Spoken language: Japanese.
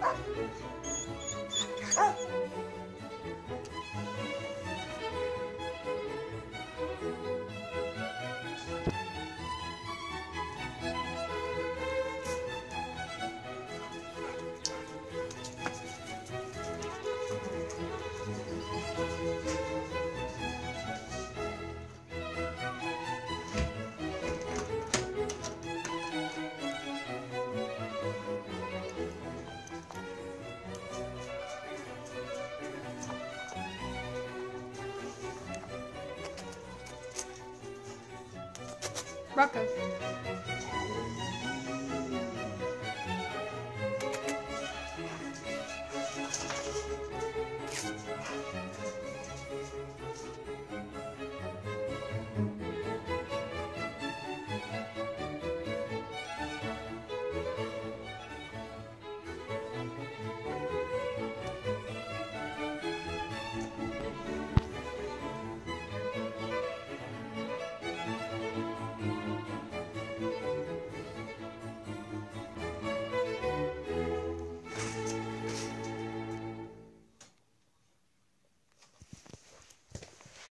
あっ Rocco.